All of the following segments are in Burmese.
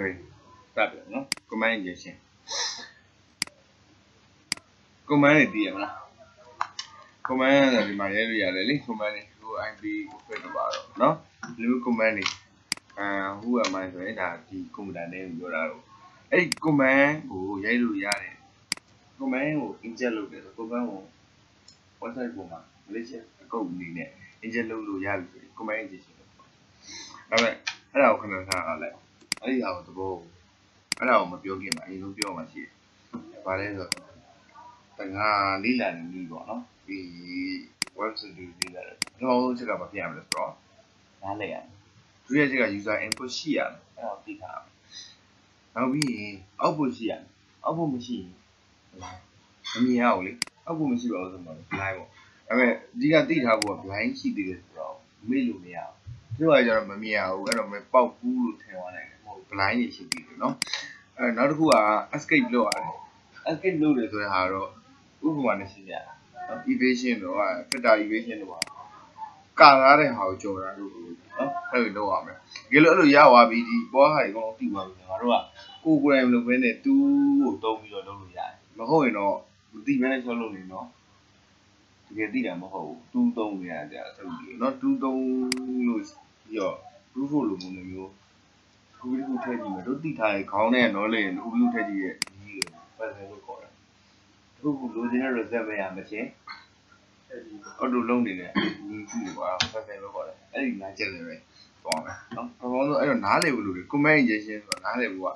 Okay စပြီနော် command injection command တွေသိရမလား command ဆိုတာဒီမှာရေးလို့ရတယ်လေ command တွေဟို IP ကိုဖွင့်တော့ပါတော့နော်ဒီလို command တွေအာ who am I ဆိုရင်ဒါဒီ computer နဲ့ပြောတာတော့အဲ့ဒီ command ကိုရိုက်လို့ရတယ် command ကို inject လုပ်တယ်ဆို command ကို website ပေါ်မှာ Malaysia အကုတ်အနေနဲ့ inject လုပ်လို့ရပြီဆိုရင် command injection လို့ခေါ်တယ်။ဒါပေမဲ့အဲ့ဒါကိုခဏထားအောင်လိုက်။ အဲ့ဒီဟာကိုသဘောအဲ့ဒါကိုမပြောခင်မှာအရင်ဆုံးပြောမှရှိတယ်။ဘာလဲဆိုတော့တငါလေးလာနေပြီပေါ့နော်။ဒီ website တွေလေးလာတယ်။တော့ချက်ကမပြရမလဲဆိုတော့နားလည်ရတယ်။ဒုတိယချက်က user input ရှိရတယ်။အဲ့ဒါကိုသိထားရမယ်။နောက်ပြီးရင် output ရှိရတယ်။ output မရှိရင်မမြင်ရဘူးလေ။ output မရှိပါဘူးဆိုတော့ blind ပေါ့။ဒါပေမဲ့အဓိကသိထားဖို့က blind ရှိသေးတယ်ဆိုတော့မေ့လို့မရဘူး။ဒီကကျတော့မမြင်ရဘူး။အဲ့တော့မပေါက်ဘူးလို့ထင်သွားနိုင်တယ်။ မဟုတ် blind ကြီးရှိသေးတယ်နော်။အဲနောက်တစ်ခုက escape လုပ်ရတယ်။ escape လုပ်တယ်ဆိုတဲ့ဟာတော့ဥပမာနဲ့ရှင်းပြတာ။နော် evasion တော့ filter evasion တော့ကာကားတဲ့ဟာကိုကြော်တာလို့နော်အဲ့လိုလုပ်ရမယ်။ဒီလိုအဲ့လိုရသွားပြီဒီပေါ်ဟာတွေကတော့သိသွားပြီငါတို့ကကိုယ်ကိုယ်တိုင်မလုပ်ဘဲနဲ့တူးကိုတုံးပြီးတော့လုပ်လို့ရတယ်။မဟုတ်ရင်တော့မသိဘဲနဲ့ချက်လုပ်နေနော်တကယ်သိတာမဟုတ်ဘူးတူးတုံးနေရတယ်အထုတ်ပြီးနော်တူးတုံးလို့ပြီးတော့ proof လို့မျိုးမျိုး ခုဒီခုထည့်ကြည့်မယ်တို့သိထားတဲ့ခေါင်းနဲ့နော်လေခုဒီခုထည့်ကြည့်ရဲ့ဒီပတ်စံလို့ခေါ်တယ်အခုခုလိုချင်တဲ့ result ပဲရမချင်းအော်တိုလုံးနေတယ်ဒီကြည့်ကွာပတ်စံလို့ခေါ်တယ်အဲ့ဒီနားချက်လည်းပဲသွားမယ်နော်ဘာလို့လဲအဲ့တော့နားလေဘူးလို့ comment injection ဆိုတာနားလေဘူးက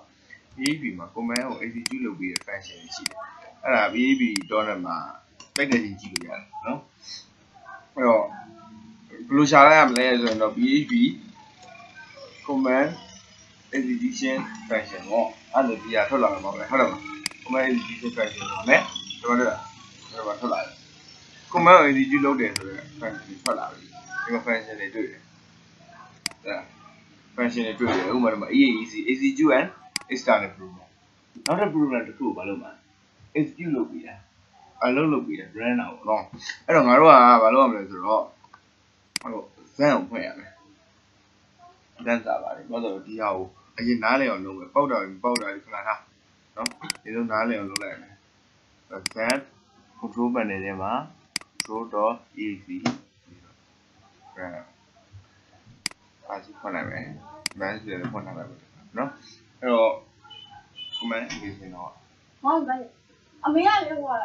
PHP မှာ comment ကို execute လုပ်ပြီးတဲ့ function ရှိတယ်အဲ့ဒါ PHP .NET မှာတိုက်တဲ့ချင်းကြည့်လို့ရတယ်နော်အဲ့တော့ဘယ်လိုရှာလိုက်ရမလဲဆိုရင်တော့ PHP command execution function ပေါ့အဲ့လိုဒီဟာထွက်လာမှာပဲဟုတ်တယ်မလား command execution function ပေါ့နဲ့ဒီမှာတွေ့လားဒီမှာထွက်လာတယ် command execute လုပ်တယ်ဆိုတော့ function ထွက်လာပြီဒီမှာ function တွေတွေ့တယ်ဒါ function တွေတွေ့တယ်ဥပမာတော့ EAEC execute and external program နောက်တစ် program တစ်ခုကိုဘာလုပ်မှာ execute လုပ်ပြီးတာအလုပ်လုပ်ပြီးတယ် brand တာပေါ့နော်အဲ့တော့ငါတို့ကဘာလုပ်ရမလဲဆိုတော့ဟို van ကိုဖွင့်ရမယ်တန်းစားပါတယ်ဘာလို့လဲဒီဟာကို အရင်နားလည်အောင်လုပ်မယ်ပေါက်တာပေါက်တာခဏထားနော်ဒီလိုနားလည်အောင်လုပ်လိုက်မယ် van control panel ထဲမှာ control.exe brand အားစုဖွင့်လိုက်မယ် brand ဆိုလည်းဖွင့်ထားလိုက်ပါနော်အဲ့တော့ command ရေးစင်တော့မောင်ဘာအမေကလည်းဟိုက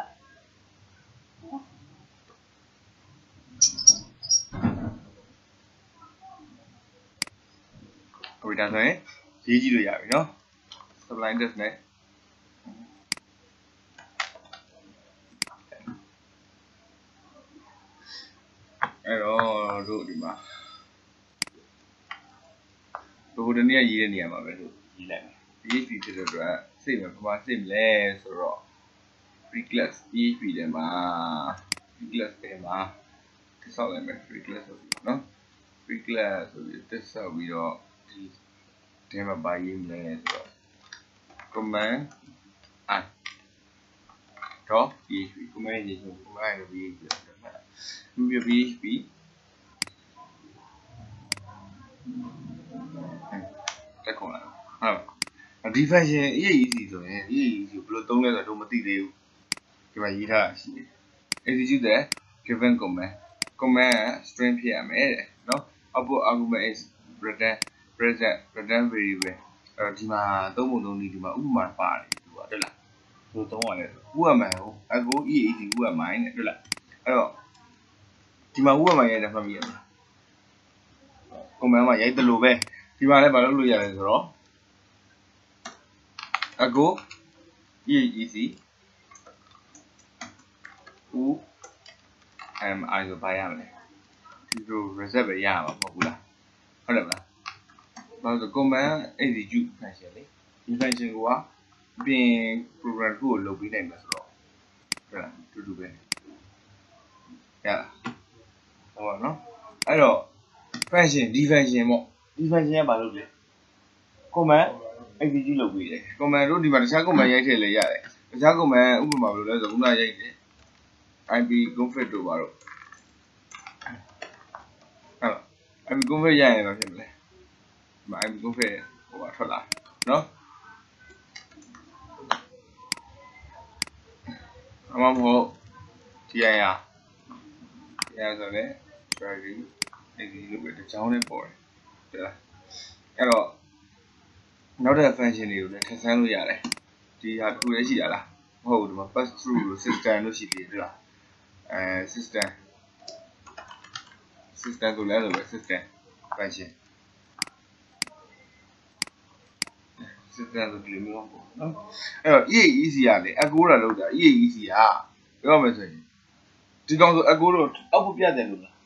ဟိုဒါဆိုရင် ရေးကြည့်လို့ရပြီနော် sublime test နဲ့အဲ့တော့တို့ဒီမှာဘိုတနေ့ရေးတဲ့နေရာမှာပဲတို့ရေးလိုက်မယ် PHP ဖြစ်တဲ့အတွက်စိတ်မပမာစိတ်မလဲဆိုတော့ pre-class PHP ထဲမှာ pre-class ထဲမှာတက်ဆောက်လိုက်မယ် pre-class ဆိုပြီးနော် pre-class ဆိုပြီးတက်ဆောက်ပြီးတော့ဒီ ဒီမှာဘာရေးမလဲဆိုတော့ command i dot php command ရေးဆို command လို့ရေးပြတယ်ဒါပေမဲ့ php တက်ကုန်လာဟုတ်ဒီ function အရေးကြီးစီဆိုရင်အရေးကြီးစီဘယ်လိုသုံးလဲဆိုတော့မသိသေးဘူးဒီမှာရေးထားတာရှိတယ် execute the given command command string ဖြစ်ရမယ်တဲ့နော် output argument is return present return variable အဲ့တော့ဒီမှာသုံးပုံသုံးနည်းဒီမှာဥပမာပါတယ်ဒီကတွေ့လားဘယ်လိုသုံးရလဲဥပမာကို echo eac ဥပမာနဲ့တွေ့လားအဲ့တော့ဒီမှာဥပမာရိုက်တဲ့ဖတ်မိရမလား command မှာရိုက်တယ်လို့ပဲဒီမှာလည်းမလုပ်လို့ရတယ်ဆိုတော့ echo eac ဥ mi ဆိုဘာရမလဲဒီလို reset ပဲရမှာမဟုတ်ဘူးလားဟုတ်တယ်မလား ဘာလို့ command execute function လေဒီ function ကိုကအပြင် program တစ်ခုကိုလုပ်ပေးနိုင်မှာဆိုတော့ဟုတ်လားတူတူပဲရလားဟောပါနော်အဲ့တော့ function ဒီ function ပေါ့ဒီ function ကဘာလုပ်လဲ command execute လုပ်ပေးတယ် command တို့ဒီမှာတခြား command ရိုက်ထည့်လဲရတယ်တခြား command ဥပမာဘယ်လိုလဲဆိုခုနရိုက်တယ် IP config တို့ပါတော့ဟုတ်လား IP config ရရင်တော့ဖြစ်မလဲ ဒီမှာ IP config ဟိုပါထွက်လာနော်အမမဟုတ် TIR TIR ဆိုလည်း strategy ဒီလိုပဲတစ်ချောင်းနဲ့ပေါ်တယ်ဟုတ်လားအဲ့တော့နောက်တဲ့ function တွေကိုလည်းထပ်ဆန်းလို့ရတယ်ဒီဟာတစ်ခုလည်းရှိရလားမဟုတ်ဘူးဒီမှာ pass through လို့ system လို့ရှိသေးတယ်ဟုတ်လားအဲ system system ဆိုလည်းအဲ့လိုပဲ system function system ဆိုဒီလိုမျိုးပေါ့နော်အဲ့တော့ EAEC ကလေအကူတာလောက်တာ EAEC ကပြောမယ်ဆိုရင်ဒီကောင်ဆိုအကူတော့အောက်ကိုပြတ်တယ်လို့လား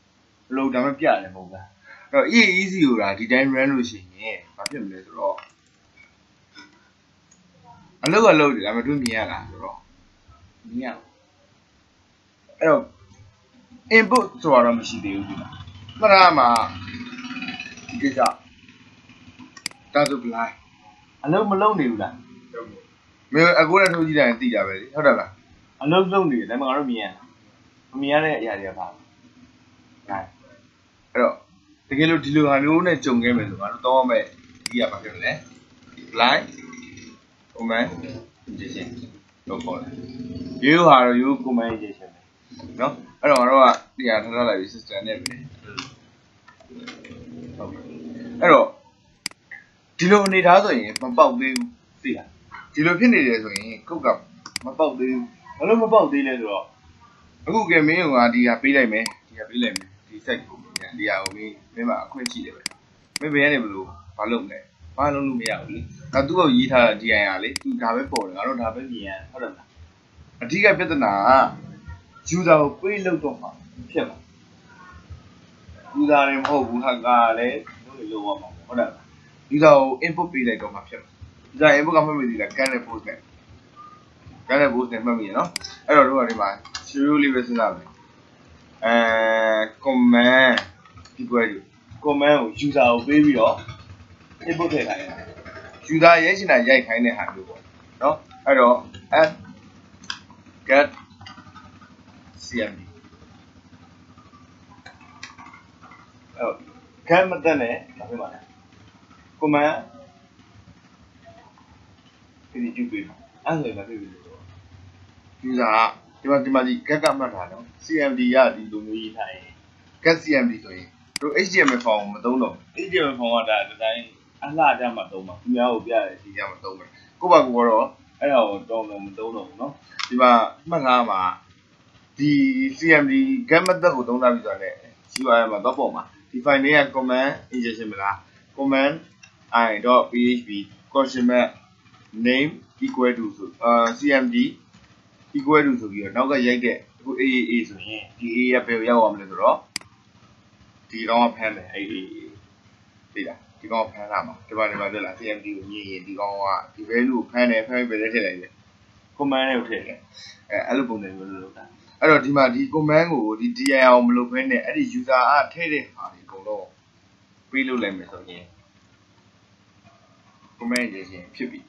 လို့ဒါမှပြတယ်မဟုတ်လားအဲ့တော့ EAEC ကိုဒါဒီတိုင်း run လို့ရှိရင်ဘာဖြစ်မလဲဆိုတော့အလုပ်အလုပ်တယ်ဒါမှတို့မြင်ရတာဆိုတော့မြင်ရအဲ့တော့ input ဆိုတာတော့မရှိသေးဘူးဒီမှာမှတ်ရမှာဒီကိစ္စဒါဆို blind အလုံးမလုံးနေဘူးလားမင်းအကိုရထိုးကြည့်တိုင်းသိကြပဲလေဟုတ်တယ်လားအလုံးလုံးနေတယ်ဒါပေမဲ့ငါတို့မြင်ရတာမမြင်ရတဲ့အရာတွေကပါဘာအဲ့တော့တကယ်လို့ဒီလိုဟာမျိုးနဲ့ကြုံခဲ့မယ်ဆိုငါတို့တော့မဲ့ဒီကဘာဖြစ်မလဲ line ဟိုမဲ့ decision လို့ခေါ်တယ်ရိုးဟာတော့ရိုး communication ပဲနော်အဲ့တော့ငါတို့ကဒီဟာထားထားလိုက်ပြီ system နဲ့ပဲဟုတ်အဲ့တော့ ဒီလိုအနေထားဆိုရင်မပေါက်သေးဘူးသိလားဒီလိုဖြစ်နေတယ်ဆိုရင်ကုတ်ကမပေါက်သေးဘူးဘာလို့မပေါက်သေးလဲဆိုတော့အခုကမင်းကဒီဟာပေးလိုက်မယ်ဒီဟာပေးလိုက်မယ်ဒီ set ကိုဒီဟာကိုမင်းမင်းမအခွင့်ရှိတယ်ပဲမင်းဘယ်ကနေဘလို့ဘာလုပ်လဲဘာလုပ်လို့မရဘူးလေဒါသူ့ကိုရေးထားတာ DIR လေသူဒါပဲပေါ်တယ်ငါတို့ဒါပဲမြင်ရဟုတ်တယ်မလားအဓိကပြဿနာက user ကိုပေးလို့တော့မှာဖြစ်မှာ user တွေမဟုတ်ဘူးဟာကလည်းတို့တွေလုပ်ရမှာဟုတ်တယ် user ကို input ပေးလိုက်တော့မှဖြစ်မှာ user input ကမှတ်မိသေးလား can နဲ့ post နဲ့ can နဲ့ post နဲ့မှတ်မိရနော်အဲ့တော့တို့ကဒီမှာ serial လေးပဲစဉ်းစားမယ်အဲ command equal to command ကို user ကိုပေးပြီးတော့ input ထည့်ခိုင်းတယ် user ရဲ့ရှင်တာရိုက်ခိုင်းတဲ့ဟာမျိုးပေါ့နော်အဲ့တော့ add get cmd အဲ့တော့ get method နဲ့ဘာဖြစ်မှာလဲ command ဒီကြည့်ပေးမှာအဲ့ဒါလည်းလာပြပြီလို့ဒီကဒီမှာဒီမှာဒီကက်ကမှတ်တာနော် CMD ရဒီလိုမျိုးရေးထားရင် get CMD ဆိုရင်တို့ HTML form ကိုမသုံးတော့ HTML form ကဒါဒီဇိုင်းအလှကြမှာသုံးမှာသူများကိုပြရတဲ့အချိန်ကြမှာသုံးမှာကိုယ့်ဘာကိုယ်တော့အဲ့ဒါကိုတော့မသုံးတော့ဘူးနော်ဒီမှာမှတ်ထားမှာဒီ CMD get method ကိုသုံးတာပြီးဆိုတော့လည်း UI မှာတော့ပုံမှာဒီ file လေးက command injection မလား command i.php question mark name equal to ဆိုအာ cmd equal to ဆိုပြီးတော့နောက်ကရိုက်တဲ့အခု aaa ဆိုရင်ဒီ a ရဘယ်ကိုရောက်အောင်မလဲဆိုတော့ဒီကောင်ကဖမ်းမယ် aaa သိလားဒီကောင်ဖမ်းလာမှာဒီမှာဒီမှာပြလာ cmd ကိုညင်ရင်ဒီကောင်ကဒီ value ကိုဖမ်းတယ်ဖမ်းပြီးပဲထည့်လိုက်တယ် command နဲ့ကိုထည့်တယ်အဲအဲ့လိုပုံစံမျိုးလုပ်တာအဲ့တော့ဒီမှာဒီ command ကိုဒီ dir ကိုမလုပ်ဘဲနဲ့အဲ့ဒီ user ကထည့်တဲ့ဟာဒီအကုန်လုံးပေးလုပ်လိုက်မယ်ဆိုရင် command ရေးခြင်းဖြစ်ပြီ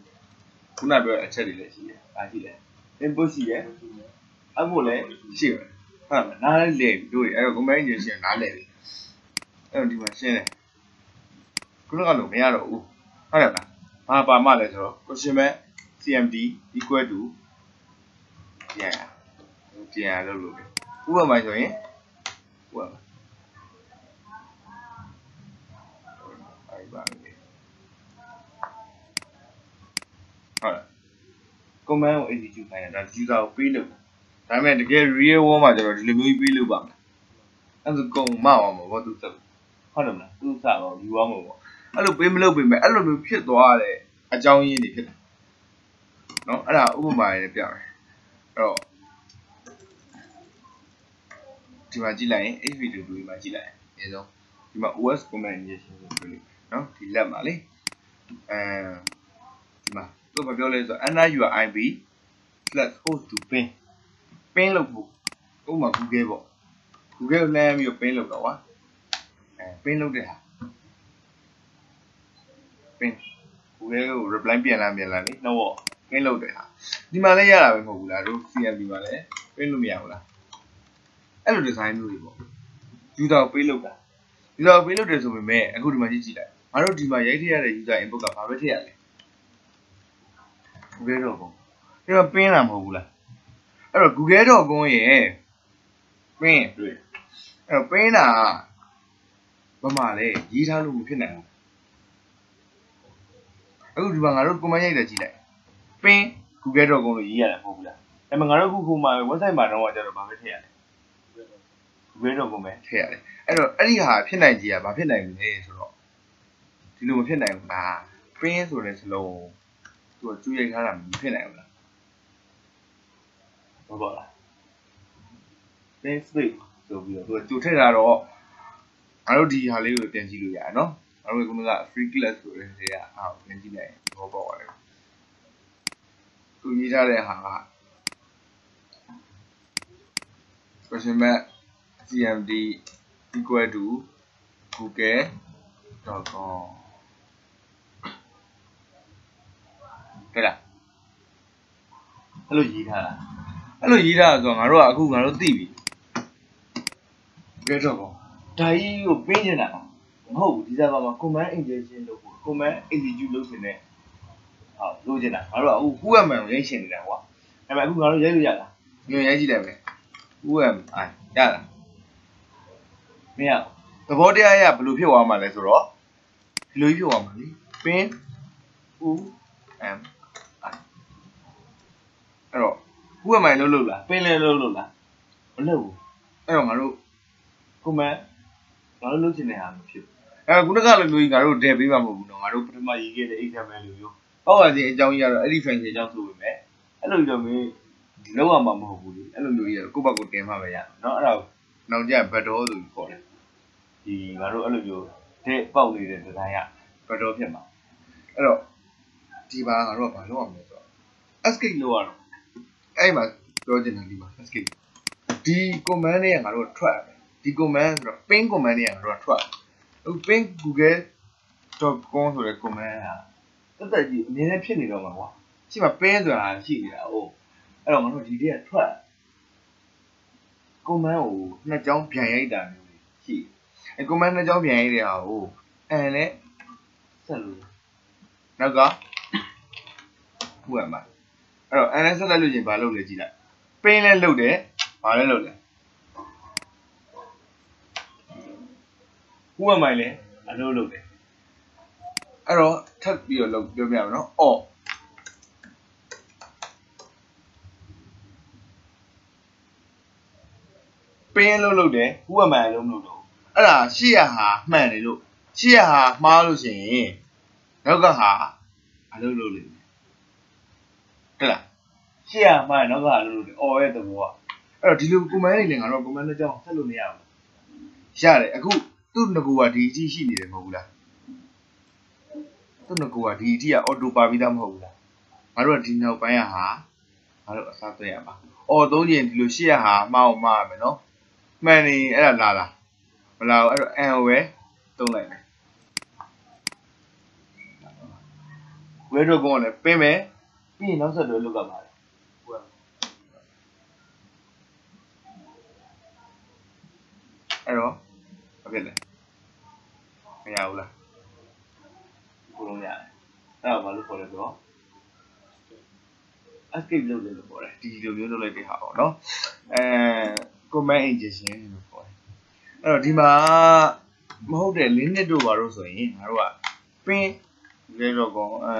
ခုနပြောတဲ့အချက်တွေလည်းရှိတယ်အားရှိတယ် input ရှိတယ်အမှုလည်းရှိတယ်ဟုတ်လားနားလည်းလေတို့အဲ့တော့ command ရေးခြင်းနားလဲပြီအဲ့တော့ဒီမှာရှင်းတယ်ခုနကလို့မရတော့ဘူးဟုတ်တယ်လားဘာပါမှလဲဆိုတော့ question mark cmd equal to ပြန်ပြန်လို့လို့ဥပမာဆိုရင်ဥပမာအဲ့ပါလေဟုတ်လား command ကို execute ခိုင်းတာဒါ user ကိုပေးလို့ဒါပေမဲ့တကယ် real world မှာကျတော့ဒီလိုမျိုးပေးလို့ပါမယ်အဲ့ဒါကုံမောက်အောင်ဘောသူစက်ဟုတ်တယ်မလားသူစတော့ယူအောင်ပေါ့အဲ့လိုပေးမလုပ်ပေးမယ်အဲ့လိုမျိုးဖြစ်သွားတဲ့အကြောင်းရင်းတွေဖြစ်တယ်နော်အဲ့ဒါဥပမာတွေပြမယ်အဲ့တော့ဒီမှာကြည့်လိုက်ရင် HV22 ဒီမှာကြည့်လိုက်ရင်အရင်ဆုံးဒီမှာ OS command injection ဆိုပြီးနော်ဒီလက်မှာလေအဲဒီမှာ သူကပြောလဲဆိုတော့ enter your ip slash host to pin pin လုပ်ဖို့ဥပမာ Google ပေါ့ Google ကိုလှမ်းပြီးတော့ pin လုပ်တော့ကွာအဲ pin လုပ်တဲ့ဟာ pin Google ကို reply ပြန်လာပြန်လာလေတော့ pin လုပ်တဲ့ဟာဒီမှာလည်းရတာပဲမဟုတ်ဘူးလားတို့ CMD မှာလည်း pin လို့မရဘူးလားအဲ့လို design မျိုးတွေပေါ့ user ကိုပေးလုပ်တာ user ကိုပေးလုပ်တယ်ဆိုပေမဲ့အခုဒီမှာကြည့်ကြည့်လိုက်ငါတို့ဒီမှာရိုက်ထည့်ရတဲ့ user input ကဘာပဲထည့်ရလဲ google.com ဒီမှာပင်းလာမဟုတ်ဘူးလားအဲ့တော့ google.com ရဲ့ပင်းတွေ့အဲ့တော့ပင်းတာဘာမှလဲရေးထားလို့မဖြစ်နိုင်ဘူးအခုဒီမှာငါတို့ comment ရိုက်တယ်ကြည့်လိုက်ပင်း google.com လို့ရေးရတယ်မဟုတ်ဘူးလားအဲ့မှာငါတို့ခုခုမှ website မှာတော့ကျတော့ဘာပဲထည့်ရလဲ google.com ပဲထည့်ရတယ်အဲ့တော့အဲ့ဒီဟာဖြစ်နိုင်ကြီးကဘာဖြစ်နိုင်လဲဆိုတော့ဒီလိုမဖြစ်နိုင်ဘူးလား print ဆိုတဲ့စလုံး သူကကျွေးရိုက်ထားတာမဖြစ်နိုင်ဘူးလားဟုတ်ပါလား print space ဆိုပြီးတော့သူကကြိုထည့်တာတော့ငါတို့ဒီဟာလေးကိုပြန်ကြည့်လို့ရတယ်နော်ငါတို့ကခုနက free class ဆိုတဲ့နေရာအောက်ပြန်ကြည့်လိုက်ဘောပေါက်ရတယ်သူရေးထားတဲ့ဟာက question mark cmd equal to google.com ဟဲ့လားအဲ့လိုရေးထားတာအဲ့လိုရေးထားတာဆိုတော့ငါတို့ကအခုငါတို့သိပြီ google.com ဒါကြီးကိုပင်းနေတာမဟုတ်ဘူးဒီစားပါမှာ command injection လုပ်ဖို့ command execute လုပ်နေတယ်ဟုတ်လုပ်ချင်တာငါတို့ကအခု who am I ကိုရိုက်ရှင်နေတာကွာအဲ့မဲ့အခုငါတို့ရိုက်လို့ရလားညွှန်ရိုက်ကြည့်လိုက်မယ် who am I ရလားမရသဘောတရားရဘယ်လိုဖြစ်သွားမှာလဲဆိုတော့ဒီလိုကြီးဖြစ်သွားမှာလေ pin who am I အဲ့ ဥပမာလို့လို့လားပင်လဲလို့လို့လားမလုပ်ဘူးအဲ့တော့ငါတို့ခုမှငါတို့လုပ်ချင်တဲ့ဟာမဖြစ်ဘူးအဲ့ခုနကလိုမျိုးကြီးငါတို့တည်ပေးမှာမဟုတ်ဘူးနော်ငါတို့ပထမရေးခဲ့တဲ့ example လိုမျိုးပေါ့ပါစီအကြောင်းကြီးကတော့အဲ့ဒီ function အကြောင်းဆိုပေမဲ့အဲ့လိုမျိုးမျိုးလောက်ရမှာမဟုတ်ဘူးလေအဲ့လိုမျိုးကြီးကိုယ့်ဘက်ကိုတင်မှပဲရနော်အဲ့ဒါနောက်ကျဘတ်တော်ဆိုပြီးခေါ်တယ်ဒီငါတို့အဲ့လိုမျိုးတဲ့ပေါက်နေတဲ့ design ကဘတ်တော်ဖြစ်မှာအဲ့တော့ဒီပါငါတို့ကဘာလုပ်ရမလဲဆိုတော့ escape လုပ်ရတော့ အဲ့မှာပြောချင်တာဒီမှာ escape ဒီ command တွေကငါတို့ထွက်ရတယ်ဒီ command ဆိုတော့ ping command တွေကငါတို့ထွက်အခု ping google.com ဆိုတဲ့ command ကတက်တက်ကြီးအမြဲတမ်းဖြစ်နေတော့မှာကွာရှိမှာ ping ဆိုတာရှိနေတာဟုတ်အဲ့တော့ငါတို့ဒီတည်းကထွက် command ကိုနှစ်ကြောင်းပြန်ရိုက်တာမျိုးတွေရှိအဲ command နှစ်ကြောင်းပြန်ရိုက်တဲ့ဟာကိုအန်နဲ့ဆက်လို့နောက်ကဟုတ်ရမှာ အဲ့တော့အန်နဲ့ဆက်လိုက်လို့ချင်းဘာလုပ်လဲကြည့်လိုက် ping လဲလုပ်တယ်ဘာလဲလုပ်လဲဟုတ်ရမိုင်လဲအလုပ်လုပ်တယ်အဲ့တော့ထပ်ပြီးတော့လုပ်ပြောပြရမယ်နော်အော်ပင်းလို့လုပ်တယ်ဥပမာလုံးမလုပ်တော့အဲ့ဒါရှေ့ရဟာမှန်တယ်လို့ရှေ့ရဟာမှားလို့ရှိရင်နောက်ကဟာအလုပ်လုပ်လိမ့်မယ် ဟုတ်လားရှေ့ရမှားရင်နောက်ကဟာအလုပ်လုပ်တယ်အော်ရဲ့သဘောကအဲ့တော့ဒီလို command တွေလည်းငါတို့ command တစ်ကြောင်းဆက်လို့မရဘူးရတယ်အခုသူ့ငကူကဒီအကြည့်ရှိနေတယ်မဟုတ်ဘူးလားသူ့ငကူကဒီအကြည့်က auto ပါပြီးသားမဟုတ်ဘူးလားငါတို့ကဒီနောက်ပိုင်းကဟာငါတို့အစားသွင်းရပါအော်သုံးရင်ဒီလိုရှေ့ရဟာမှားအောင်မှားရမယ်နော်မှန်နေအဲ့ဒါလာလားမလာဘူးအဲ့တော့ n ကိုပဲသုံးလိုက်မယ်ဝဲတော့ကောင်းတယ်ပင်းမယ် ပြီးရင်နောက်ဆက်တွဲလုပ်ကပါတယ်အဲ့တော့ဘာဖြစ်လဲမရဘူးလားကိုလုံးရတယ်အဲ့တော့ဘာလို့ခေါ်လဲဆိုတော့ escape လုပ်တယ်လို့ခေါ်တယ်ဒီလိုမျိုးလုပ်လိုက်တဲ့ဟာပေါ့နော်အဲ command injection လို့ခေါ်တယ်အဲ့တော့ဒီမှာမဟုတ်တဲ့ limit တို့ဘာလို့ဆိုရင်ငါတို့က pin လဲတော့ကောအဲ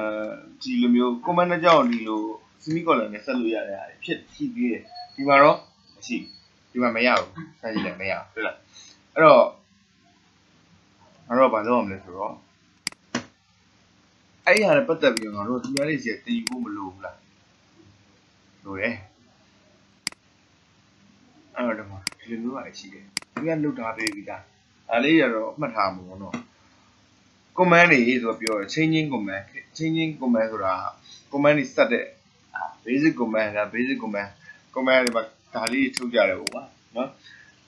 ဒီလိုမျိုး command နဲ့ကြောက်ဒီလို semicolon နဲ့ဆက်လို့ရတဲ့ဟာဖြစ်ရှိသေးတယ်ဒီမှာတော့မရှိဒီမှာမရဘူးဆက်ကြည့်လည်းမရဘူးဟုတ်လားအဲ့တော့ငါတို့ကဘာလုပ်ရမလဲဆိုတော့အဲ့ဒီဟာနဲ့ပတ်သက်ပြီးတော့ငါတို့ဒီများလေးစီတင်ယူဖို့မလိုဘူးလားလိုတယ်အဲ့တော့ဒီမှာဒီလိုမျိုးပါရှိတယ်ဒီကလုတ်ထားပေးပြီးသားဒါလေးရတော့မှတ်ထားမှာပေါ့နော် command တွေဆိုတော့ပြောရ changing command changing command ဆိုတာ command တွေစက်တဲ့ basic command က basic command command တွေမှာဒါလေးထုတ်ကြတယ်ပေါ့ကွာနော်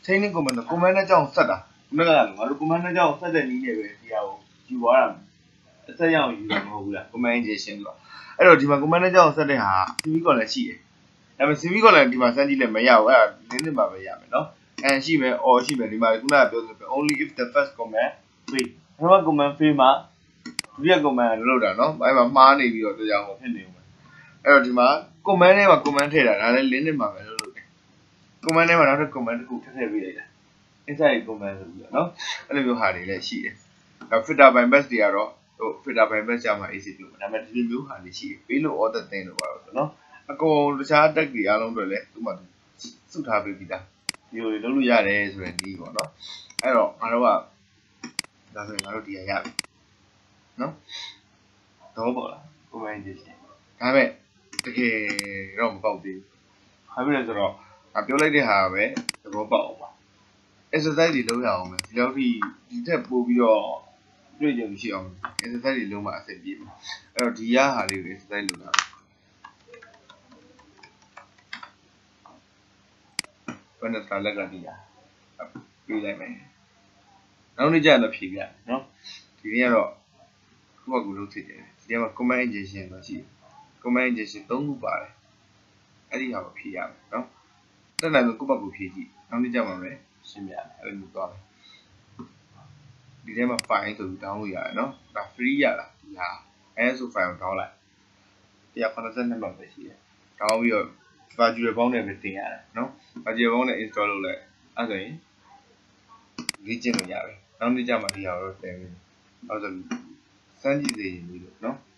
changing command ဆို command နဲ့ကြောင်းစက်တာခုနကလည်းငါတို့ command နဲ့ကြောင်းစက်တဲ့နည်းနဲ့ပဲဒီဟာကိုယူသွားတာအစက်ရအောင်ယူတာမဟုတ်ဘူးလား command injection ဆိုတော့အဲ့တော့ဒီမှာ command နဲ့ကြောင်းစက်တဲ့ဟာ semicolon ရှိတယ်ဒါပေမဲ့ semicolon ဒီမှာစမ်းကြည့်လည်းမရဘူးအဲ့ဒါနည်းနည်းမှပဲရမယ်နော် and ရှိမယ် or ရှိမယ်ဒီမှာခုနကပြောသလို only if the first command fail ပထမ comment ဖေးမှာဒုတိယ comment လောက်တာနော်အဲ့မှာမှားနေပြီးတော့တရားဟောဖြစ်နေဦးမယ်အဲ့တော့ဒီမှာ comment ထဲမှာ comment ထည့်တာဒါလည်း link နဲ့မှာပဲလို့လုပ်တယ် comment ထဲမှာနောက်ထပ် comment တစ်ခုထည့်ထည့်ပေးလိုက်တာ inside comment ဆိုပြီးတော့နော်အဲ့လိုမျိုးဟာတွေလည်းရှိတယ်အဲ့ filter by best တွေကတော့ဟို filter by best ကြာမှာ AC ပြုမှာဒါပေမဲ့ဒီလိုမျိုးဟာတွေရှိတယ်ပေးလို့ order တင်လို့ပါတော့နော်အကုန်တခြား tag တွေအားလုံးတွေလည်းသူ့မှာစုထားပေးပြီးသားဒီလိုလုပ်လို့ရတယ်ဆိုရင်ဒီပေါ့နော်အဲ့တော့ငါတို့က ဒါဆိုရင်ငါတို့ဒီရရပြီနော်တော့ပေါ့လား organization ဒါပေမဲ့တကယ်တော့မပေါက်သေးဘူးဘာဖြစ်လဲဆိုတော့ငါပြောလိုက်တဲ့ဟာပဲသဘောပေါက်အောင်ပါ exercise တွေလုပ်ရအောင်ပဲဒီလောက်ထိဒီထက်ပိုပြီးတော့တွေ့ကြုံရှိအောင် exercise တွေလုပ်မှအဆင်ပြေမှာအဲ့တော့ဒီရဟာလေးကို exercise လုပ်တာဘယ်နဲ့စာလက်ကတည်းကပြေးလိုက်မယ် နောက်နေ့ကျရင်တော့ဖြေပြနော်ဒီနေ့ကတော့ခုမှကူလုပ်ဖြစ်တယ်ဒီထဲမှာ command injection တော့ရှိတယ် command injection ၃ခုပါတယ်အဲ့ဒီဟာကိုဖြေရမယ်နော်တက်နိုင်လို့ကိုယ့်ဘက်ကိုဖြေကြည့်နောက်နေ့ကျမှပဲရှင်းပြတယ်အဲ့လိုမျိုးသွားမယ်ဒီထဲမှာ file ဆိုပြီး download ရတယ်နော်ဒါ free ရတာဒီဟာ ISO file ကို download လိုက်182 MB ပဲရှိတယ် download ပြီးတော့ virtual box နဲ့ပဲတင်ရတယ်နော် virtual box နဲ့ install လုပ်လိုက်အဲ့ဆိုရင်လေ့ကျင့်လို့ရပြီ နောက်နေ့ကျမှဒီဟာကိုတင်ပြီအဲ့ဆိုစမ်းကြည့်စေရင်ပြီးလို့နော်ဟုတ်ပြီ